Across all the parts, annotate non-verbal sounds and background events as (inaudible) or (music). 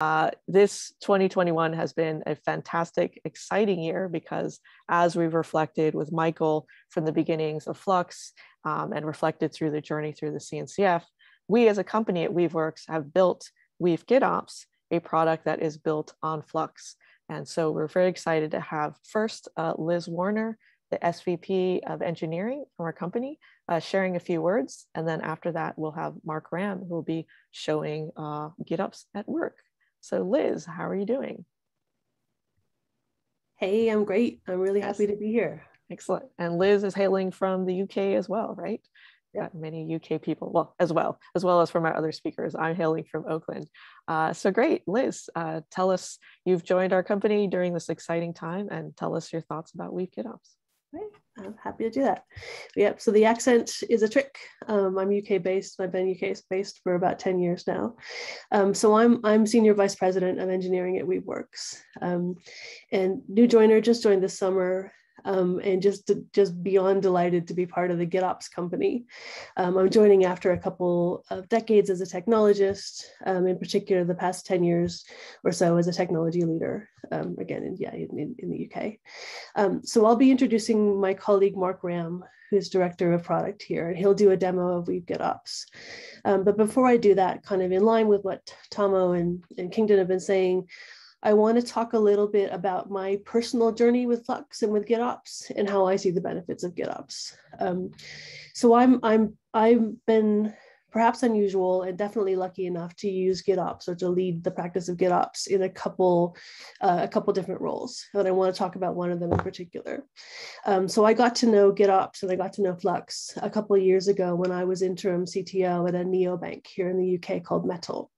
Uh, this 2021 has been a fantastic, exciting year because as we've reflected with Michael from the beginnings of Flux um, and reflected through the journey through the CNCF, we as a company at Weaveworks have built Weave GitOps, a product that is built on Flux. And so we're very excited to have first uh, Liz Warner, the SVP of engineering from our company, uh, sharing a few words. And then after that, we'll have Mark Ramm, who will be showing uh, GitOps at work. So Liz, how are you doing? Hey, I'm great. I'm really yes. happy to be here. Excellent. And Liz is hailing from the UK as well, right? Got many UK people, well, as well, as well as from our other speakers. I'm hailing from Oakland. Uh, so great, Liz, uh, tell us, you've joined our company during this exciting time and tell us your thoughts about Weave GitOps. Right. I'm happy to do that. Yep. So the accent is a trick. Um, I'm UK based. I've been UK based for about 10 years now. Um, so I'm I'm senior vice president of engineering at Weaveworks. Um, and new joiner just joined this summer um, and just just beyond delighted to be part of the GitOps company. Um, I'm joining after a couple of decades as a technologist, um, in particular the past 10 years or so as a technology leader, um, again, in, yeah, in, in the UK. Um, so I'll be introducing my colleague Mark Ramm, who's director of product here, and he'll do a demo of Weave GitOps. Um, but before I do that, kind of in line with what Tomo and, and Kingdon have been saying, I want to talk a little bit about my personal journey with Flux and with GitOps and how I see the benefits of GitOps. Um, so I'm I'm I've been perhaps unusual and definitely lucky enough to use GitOps or to lead the practice of GitOps in a couple uh, a couple different roles. And I want to talk about one of them in particular. Um, so I got to know GitOps and I got to know Flux a couple of years ago when I was interim CTO at a neobank here in the UK called Mettle.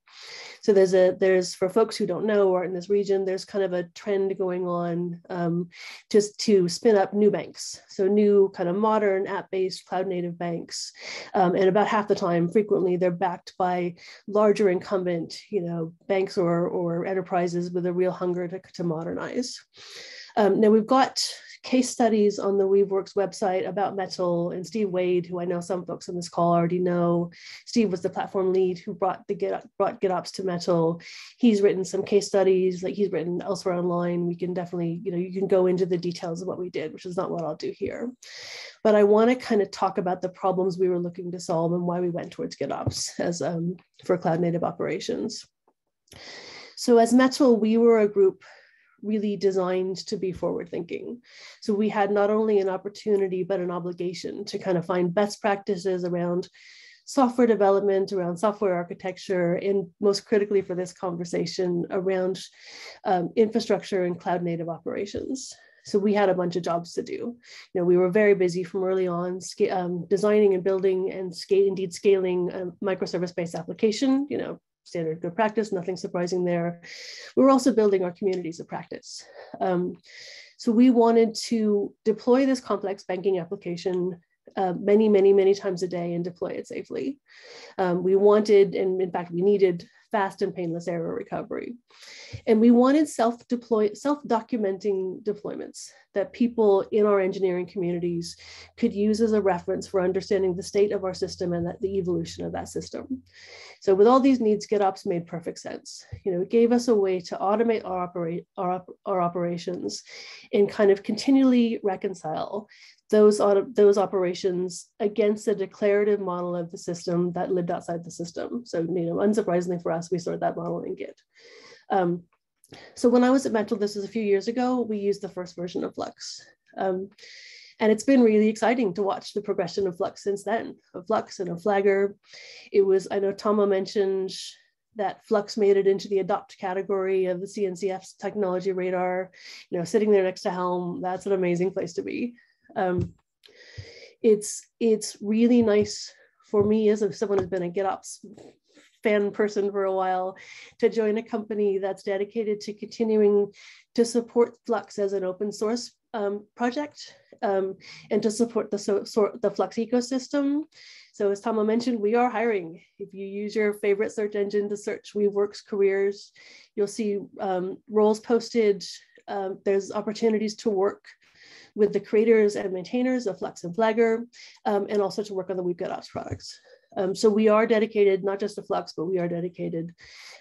So there's a there's for folks who don't know or in this region, there's kind of a trend going on um, just to spin up new banks. So new kind of modern app-based cloud native banks. Um, and about half the time, frequently they're backed by larger incumbent, you know, banks or, or enterprises with a real hunger to, to modernize. Um, now we've got case studies on the Weaveworks website about Mettle and Steve Wade, who I know some folks on this call already know. Steve was the platform lead who brought the Get brought GitOps to Mettle. He's written some case studies, like he's written elsewhere online. We can definitely, you know, you can go into the details of what we did, which is not what I'll do here. But I want to kind of talk about the problems we were looking to solve and why we went towards GitOps as um, for cloud native operations. So as Mettle, we were a group really designed to be forward thinking. So we had not only an opportunity, but an obligation to kind of find best practices around software development, around software architecture, and most critically for this conversation, around um, infrastructure and cloud native operations. So we had a bunch of jobs to do. You know, we were very busy from early on, um, designing and building and scale, indeed scaling a microservice-based application. You know, standard good practice, nothing surprising there. We were also building our communities of practice. Um, so we wanted to deploy this complex banking application uh, many, many, many times a day and deploy it safely. Um, we wanted, and in fact, we needed fast and painless error recovery. And we wanted self-deploy, self-documenting deployments that people in our engineering communities could use as a reference for understanding the state of our system and the evolution of that system. So with all these needs, GitOps made perfect sense. You know, it gave us a way to automate our, operate, our, our operations and kind of continually reconcile those, those operations against a declarative model of the system that lived outside the system. So, you know, unsurprisingly for us, we stored that model in Git. Um, so when I was at Mettle, this was a few years ago, we used the first version of Flux. Um, and it's been really exciting to watch the progression of Flux since then, of Flux and of Flagger. It was, I know Tomo mentioned that Flux made it into the adopt category of the CNCF's technology radar. You know, sitting there next to Helm, that's an amazing place to be. Um, it's it's really nice for me as if someone who's been a GitOps fan person for a while to join a company that's dedicated to continuing to support Flux as an open source um, project um, and to support the, so, so, the Flux ecosystem. So as Tomo mentioned, we are hiring. If you use your favorite search engine to search Weaveworks careers, you'll see um, roles posted. Um, there's opportunities to work with the creators and maintainers of Flux and Flagger, um, and also to work on the Weave GitOps products. Um, so we are dedicated not just to Flux, but we are dedicated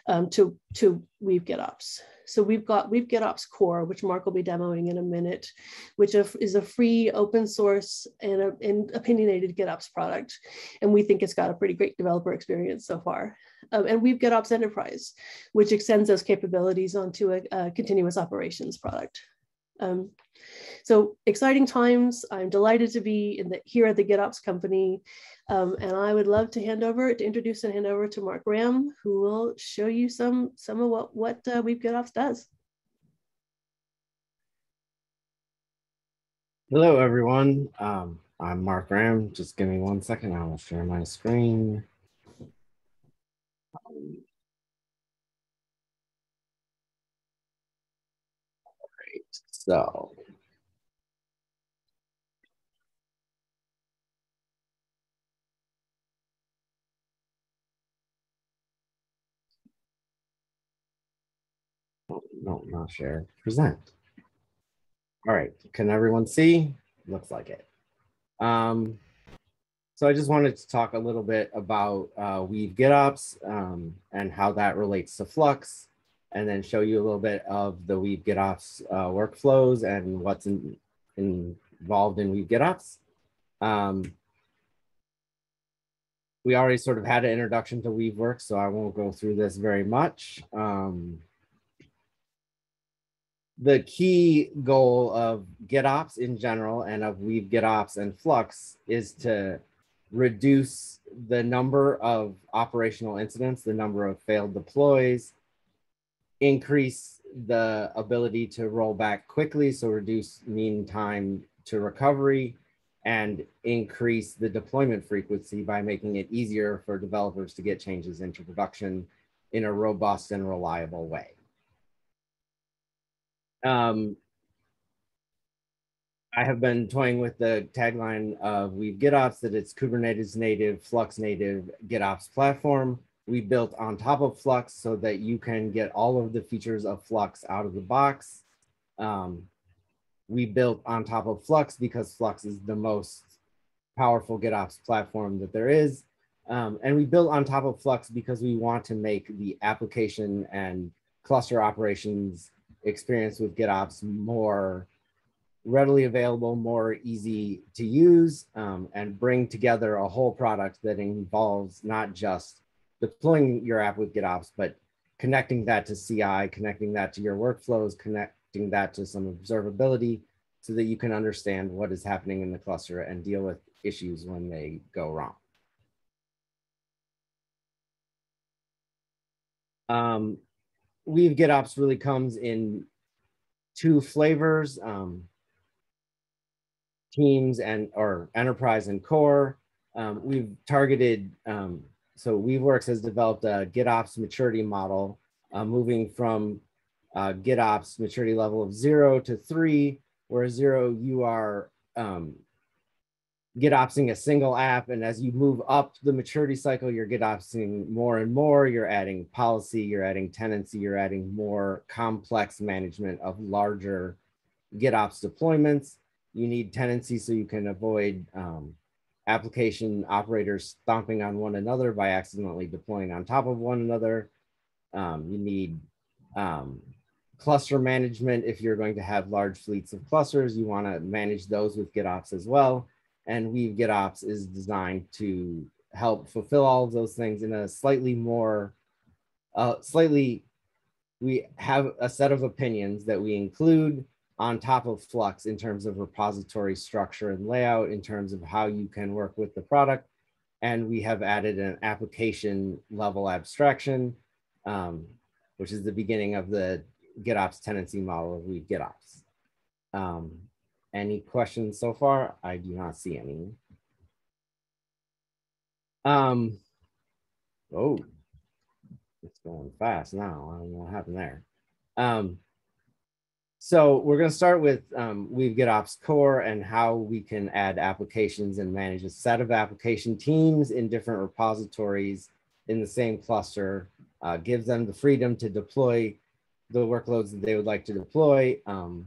um, to, to Weave GitOps. So we've got Weave GitOps Core, which Mark will be demoing in a minute, which is a free open source and, a, and opinionated GitOps product. And we think it's got a pretty great developer experience so far. Um, and Weave GitOps Enterprise, which extends those capabilities onto a, a continuous operations product. Um, so exciting times. I'm delighted to be in the, here at the GitOps company. Um, and I would love to hand over, to introduce and hand over to Mark Ramm, who will show you some, some of what, what uh, Weave GitOps does. Hello, everyone. Um, I'm Mark Ramm. Just give me one second. I will share my screen. Um, So no, not share, present. All right, can everyone see? Looks like it. Um, so I just wanted to talk a little bit about uh, Weave GitOps um, and how that relates to Flux and then show you a little bit of the Weave GitOps uh, workflows and what's in, in involved in Weave GitOps. Um, we already sort of had an introduction to Weaveworks, so I won't go through this very much. Um, the key goal of GitOps in general and of Weave GitOps and Flux is to reduce the number of operational incidents, the number of failed deploys, increase the ability to roll back quickly, so reduce mean time to recovery, and increase the deployment frequency by making it easier for developers to get changes into production in a robust and reliable way. Um, I have been toying with the tagline of Weave GitOps that it's Kubernetes native, Flux native GitOps platform we built on top of Flux so that you can get all of the features of Flux out of the box. Um, we built on top of Flux because Flux is the most powerful GitOps platform that there is. Um, and we built on top of Flux because we want to make the application and cluster operations experience with GitOps more readily available, more easy to use, um, and bring together a whole product that involves not just deploying your app with GitOps, but connecting that to CI, connecting that to your workflows, connecting that to some observability so that you can understand what is happening in the cluster and deal with issues when they go wrong. Um, Weave GitOps really comes in two flavors, um, teams and or enterprise and core. Um, we've targeted um, so Weaveworks has developed a GitOps maturity model, uh, moving from uh, GitOps maturity level of zero to three, where zero you are um, GitOpsing a single app, and as you move up the maturity cycle, you're GitOpsing more and more. You're adding policy, you're adding tenancy, you're adding more complex management of larger GitOps deployments. You need tenancy so you can avoid um, application operators stomping on one another by accidentally deploying on top of one another. Um, you need um, cluster management. If you're going to have large fleets of clusters, you want to manage those with GitOps as well. And Weave GitOps is designed to help fulfill all of those things in a slightly more, uh, slightly, we have a set of opinions that we include on top of Flux in terms of repository structure and layout, in terms of how you can work with the product. And we have added an application level abstraction, um, which is the beginning of the GitOps tenancy model of Weave GitOps. Um, any questions so far? I do not see any. Um, oh, it's going fast now. I don't know what happened there. Um, so we're going to start with um, Weave GitOps core and how we can add applications and manage a set of application teams in different repositories in the same cluster, uh, gives them the freedom to deploy the workloads that they would like to deploy um,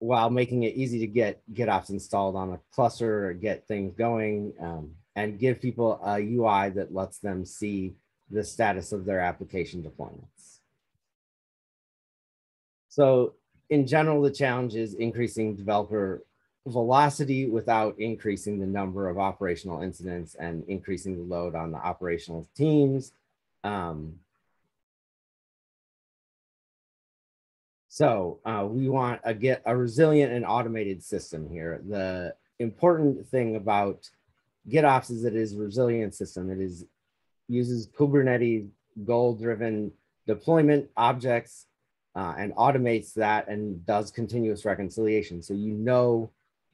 while making it easy to get GitOps installed on a cluster or get things going um, and give people a UI that lets them see the status of their application deployments. So in general, the challenge is increasing developer velocity without increasing the number of operational incidents and increasing the load on the operational teams. Um, so uh, we want a get a resilient and automated system here. The important thing about GitOps is that it is a resilient system. It is uses Kubernetes goal-driven deployment objects uh, and automates that and does continuous reconciliation. So you know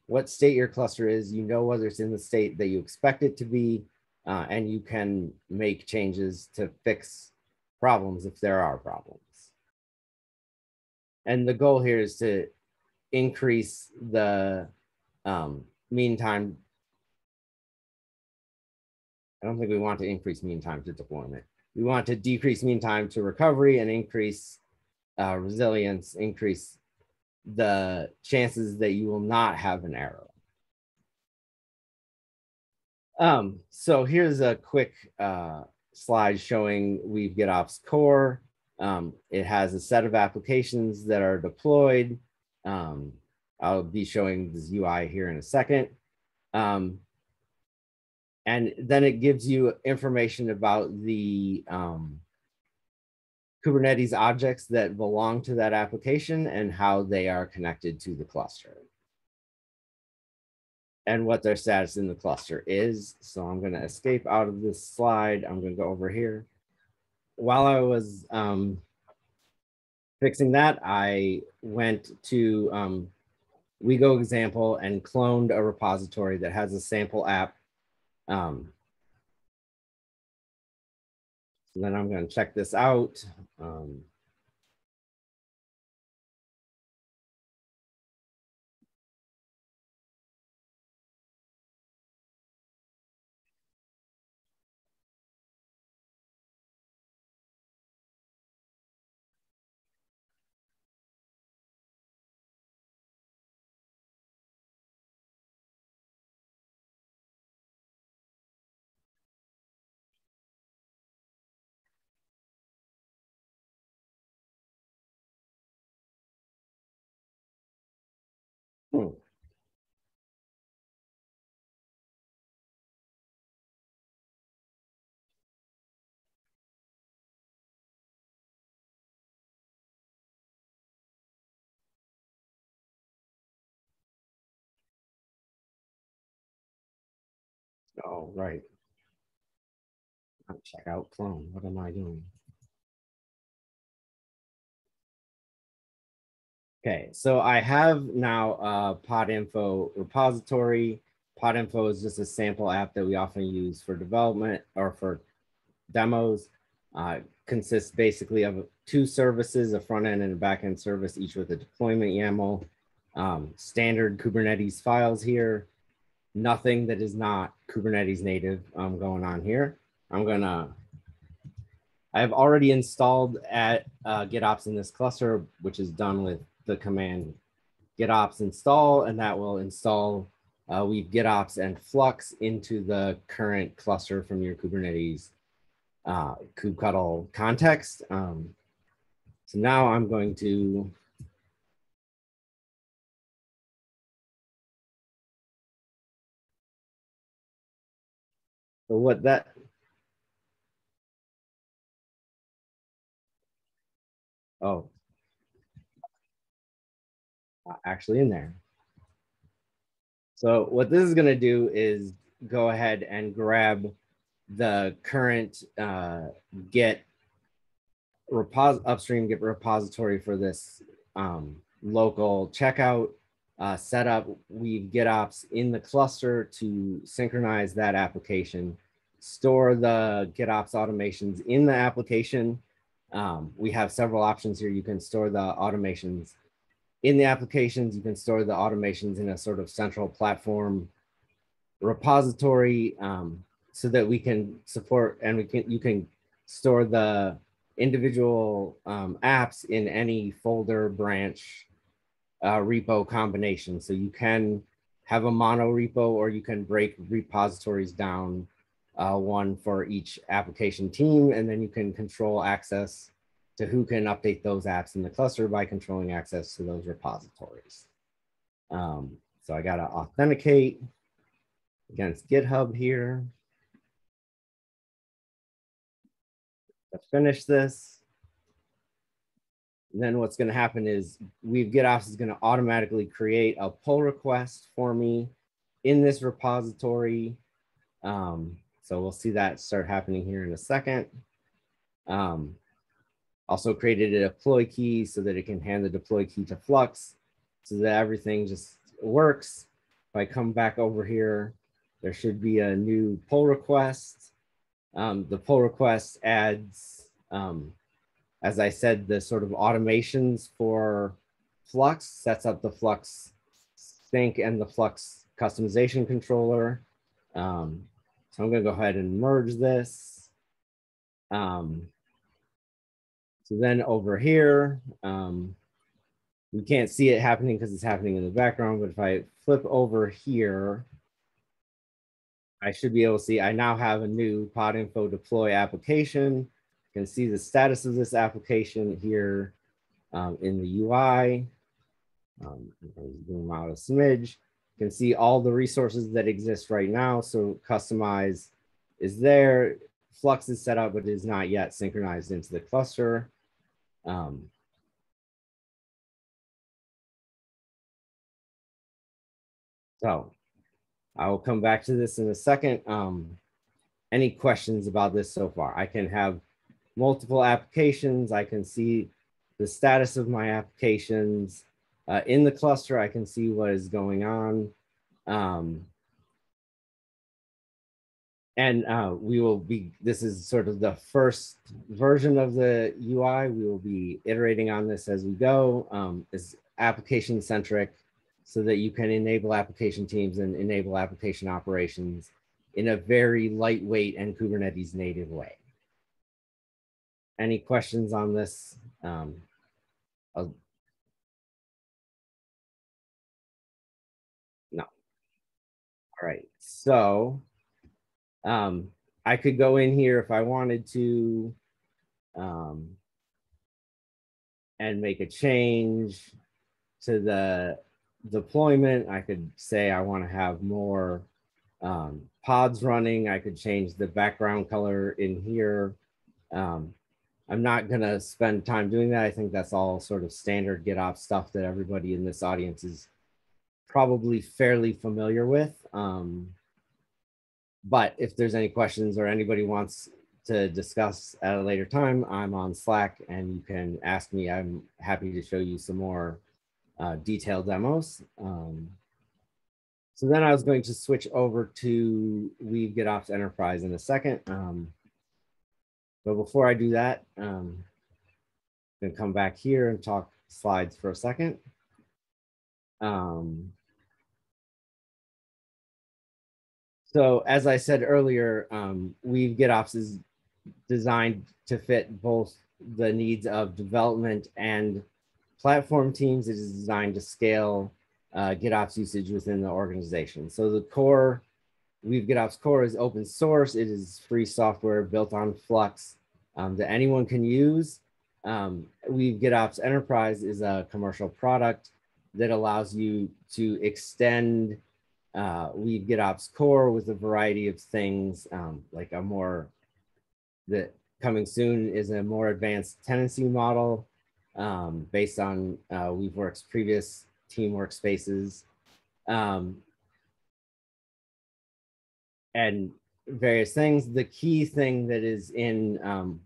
what state your cluster is, you know whether it's in the state that you expect it to be, uh, and you can make changes to fix problems if there are problems. And the goal here is to increase the um, mean time. I don't think we want to increase mean time to deployment. We want to decrease mean time to recovery and increase uh, resilience, increase the chances that you will not have an error. Um, so here's a quick uh, slide showing Weave GitOps core. Um, it has a set of applications that are deployed. Um, I'll be showing this UI here in a second. Um, and then it gives you information about the um, Kubernetes objects that belong to that application and how they are connected to the cluster and what their status in the cluster is. So I'm going to escape out of this slide. I'm going to go over here. While I was um, fixing that, I went to um, WeGo example and cloned a repository that has a sample app um, then I'm going to check this out. Um, Oh, right. Check out clone. What am I doing? Okay, so I have now a PodInfo repository. PodInfo is just a sample app that we often use for development or for demos. Uh, consists basically of two services, a front end and a back end service, each with a deployment YAML. Um, standard Kubernetes files here. Nothing that is not Kubernetes native um, going on here. I'm gonna I have already installed at uh, GitOps in this cluster, which is done with the command gitops install, and that will install uh, Weave gitops and flux into the current cluster from your Kubernetes uh, kubectl context. Um, so now I'm going to So what that Oh, actually in there. So what this is going to do is go ahead and grab the current uh, Git repos upstream Git repository for this um, local checkout uh, setup. Weave GitOps in the cluster to synchronize that application, store the GitOps automations in the application. Um, we have several options here. You can store the automations in the applications, you can store the automations in a sort of central platform repository um, so that we can support and we can you can store the individual um, apps in any folder branch uh, repo combination. So you can have a mono repo or you can break repositories down uh, one for each application team, and then you can control access to who can update those apps in the cluster by controlling access to those repositories. Um, so I got to authenticate against GitHub here. To finish this, then what's going to happen is Weave GitOps is going to automatically create a pull request for me in this repository. Um, so we'll see that start happening here in a second. Um, also created a deploy key so that it can hand the deploy key to Flux so that everything just works. If I come back over here, there should be a new pull request. Um, the pull request adds, um, as I said, the sort of automations for Flux, sets up the Flux sync and the Flux Kustomization controller. Um, so I'm gonna go ahead and merge this. Um, so then over here, um, we can't see it happening because it's happening in the background, but if I flip over here, I should be able to see I now have a new pod info deploy application. You can see the status of this application here um, in the UI. Um, zoom out a smidge. You can see all the resources that exist right now. So Kustomize is there. Flux is set up, but is not yet synchronized into the cluster. Um, so I will come back to this in a second. Um, any questions about this so far? I can have multiple applications. I can see the status of my applications. Uh, in the cluster, I can see what is going on. Um, and uh, we will be, this is sort of the first version of the UI. We will be iterating on this as we go. Um, is application centric so that you can enable application teams and enable application operations in a very lightweight and Kubernetes native way. Any questions on this? Um, I'll All right, so um, I could go in here if I wanted to um, and make a change to the deployment. I could say I want to have more um, pods running. I could change the background color in here. Um, I'm not going to spend time doing that. I think that's all sort of standard GitOps stuff that everybody in this audience is probably fairly familiar with. Um, but if there's any questions or anybody wants to discuss at a later time, I'm on Slack and you can ask me. I'm happy to show you some more uh, detailed demos. Um, so then I was going to switch over to Weave GitOps Enterprise in a second. Um, but before I do that, um, I'm gonna come back here and talk slides for a second. Um, So as I said earlier, um, Weave GitOps is designed to fit both the needs of development and platform teams. It is designed to scale uh, GitOps usage within the organization. So the core, Weave GitOps core is open source. It is free software built on Flux um, that anyone can use. Um, Weave GitOps Enterprise is a commercial product that allows you to extend uh, Weave GitOps core with a variety of things, um, like a more, that coming soon is a more advanced tenancy model um, based on uh, WeaveWorks previous team workspaces. Um, and various things. The key thing that is in um,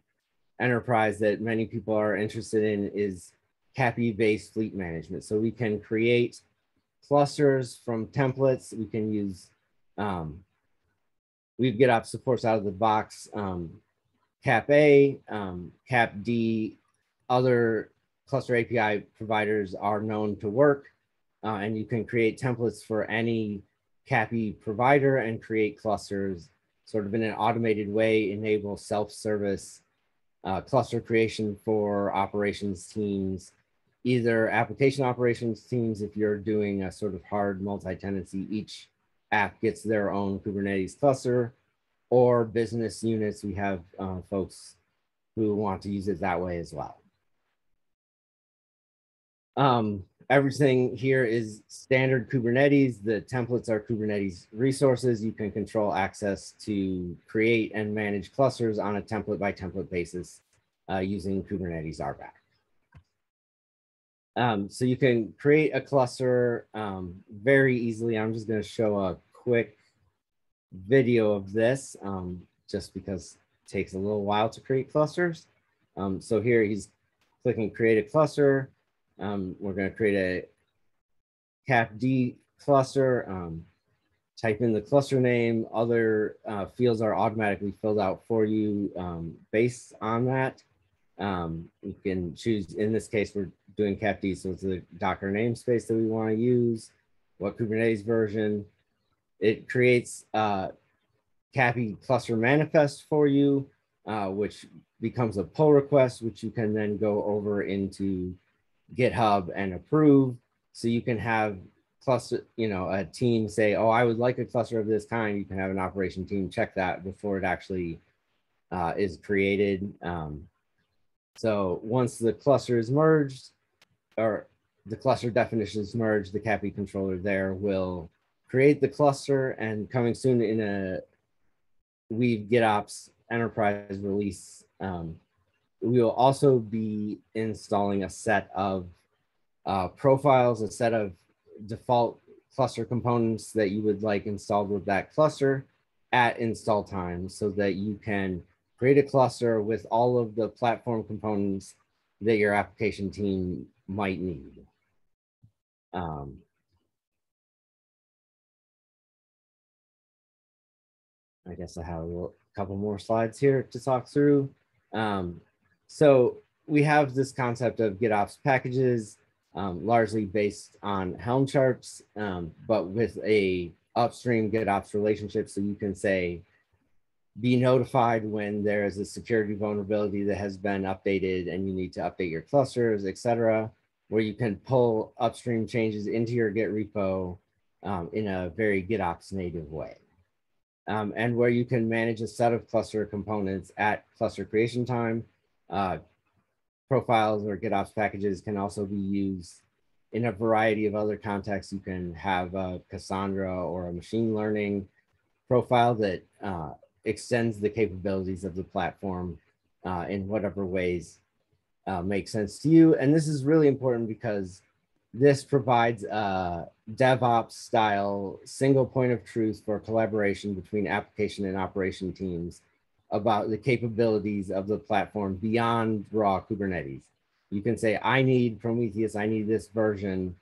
enterprise that many people are interested in is CAPI based fleet management. So we can create clusters from templates. We can use um, Weave GitOps supports out of the box um, CAPA, um, CAPD, other cluster API providers are known to work, uh, and you can create templates for any CAPI provider and create clusters sort of in an automated way, enable self-service uh, cluster creation for operations teams either application operations teams, if you're doing a sort of hard multi-tenancy, each app gets their own Kubernetes cluster, or business units, we have uh, folks who want to use it that way as well. Um, everything here is standard Kubernetes. The templates are Kubernetes resources. You can control access to create and manage clusters on a template by template basis uh, using Kubernetes RBAC. Um, so you can create a cluster um, very easily. I'm just going to show a quick video of this um, just because it takes a little while to create clusters. Um, so here he's clicking create a cluster. Um, we're going to create a CAPD cluster. Um, type in the cluster name. Other uh, fields are automatically filled out for you based on that. You can choose, in this case, we're doing CAPD, so it's the Docker namespace that we want to use, what Kubernetes version. It creates uh, CAPI cluster manifest for you, uh, which becomes a pull request, which you can then go over into GitHub and approve. So you can have cluster, you know, a team say, oh, I would like a cluster of this kind. You can have an operation team check that before it actually uh, is created. Um, so once the cluster is merged, or the cluster definitions is merged, the CAPI controller there will create the cluster and coming soon in a Weave GitOps enterprise release, um, we will also be installing a set of uh, profiles, a set of default cluster components that you would like installed with that cluster at install time so that you can create a cluster with all of the platform components that your application team might need. Um, I guess I have a couple more slides here to talk through. Um, so we have this concept of GitOps packages, um, largely based on Helm charts, um, but with a upstream GitOps relationship. So you can say, be notified when there is a security vulnerability that has been updated and you need to update your clusters, etc., where you can pull upstream changes into your Git repo um, in a very GitOps native way. Um, and where you can manage a set of cluster components at cluster creation time. Uh, profiles or GitOps packages can also be used in a variety of other contexts. You can have a Cassandra or a machine learning profile that uh, extends the capabilities of the platform uh, in whatever ways uh, make sense to you. And this is really important because this provides a DevOps style single point of truth for collaboration between application and operation teams about the capabilities of the platform beyond raw Kubernetes. You can say, I need Prometheus, I need this version.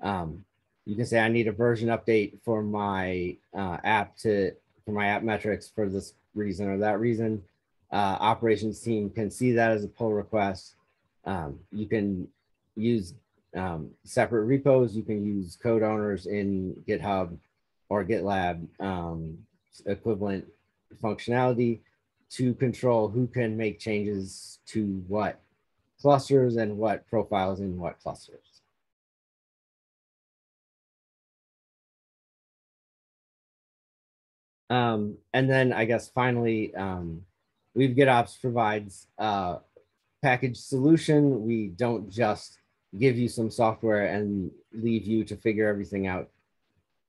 Um, you can say, I need a version update for my uh, app to for my app metrics for this reason or that reason. Uh, operations team can see that as a pull request. Um, you can use um, separate repos. You can use code owners in GitHub or GitLab um, equivalent functionality to control who can make changes to what clusters and what profiles in what clusters. Um, and then I guess finally, um, Weave GitOps provides a package solution. We don't just give you some software and leave you to figure everything out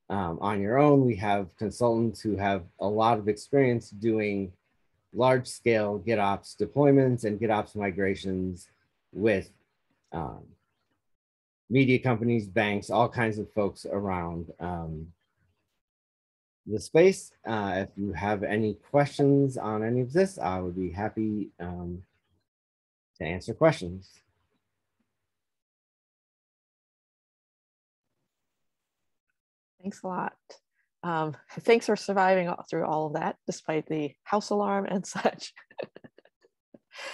um, on your own. We have consultants who have a lot of experience doing large scale GitOps deployments and GitOps migrations with um, media companies, banks, all kinds of folks around. Um, the space. Uh, if you have any questions on any of this, I would be happy um, to answer questions. Thanks a lot. Um, thanks for surviving all, through all of that, despite the house alarm and such.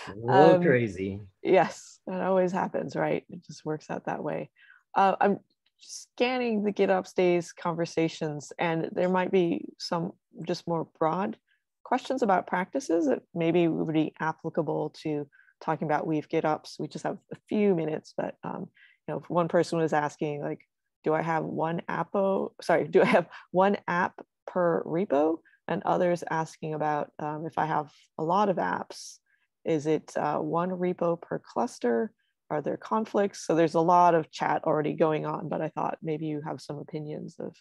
A (laughs) little um, crazy. Yes, that always happens, right? It just works out that way. Uh, I'm scanning the GitOps Days conversations, and there might be some just more broad questions about practices that maybe would be applicable to talking about Weave GitOps. We just have a few minutes, but um, you know, if one person was asking like, do I have one appo? Sorry, do I have one app per repo? And others asking about um, if I have a lot of apps, is it uh, one repo per cluster? Are there conflicts? So there's a lot of chat already going on, but I thought maybe you have some opinions of.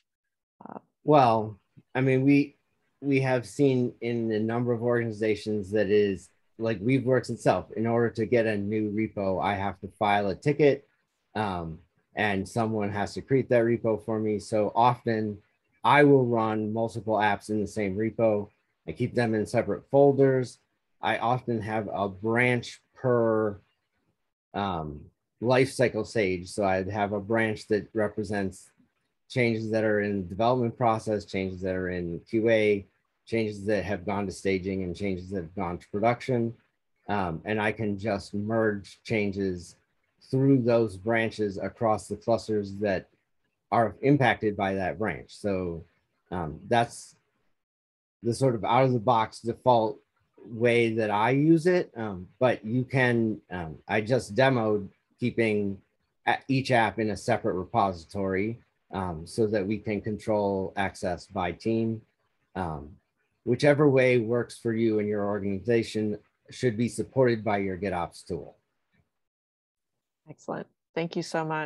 Uh... well, I mean, we we have seen in a number of organizations that is like Weaveworks itself. In order to get a new repo, I have to file a ticket, um, and someone has to create that repo for me. So often, I will run multiple apps in the same repo. I keep them in separate folders. I often have a branch per um, life cycle stage. So I'd have a branch that represents changes that are in development process, changes that are in QA, changes that have gone to staging, and changes that have gone to production. Um, and I can just merge changes through those branches across the clusters that are impacted by that branch. So um, that's the sort of out of the box default way that I use it, um, but you can, um, I just demoed keeping each app in a separate repository um, so that we can control access by team. Um, whichever way works for you and your organization should be supported by your GitOps tool. Excellent. Thank you so much.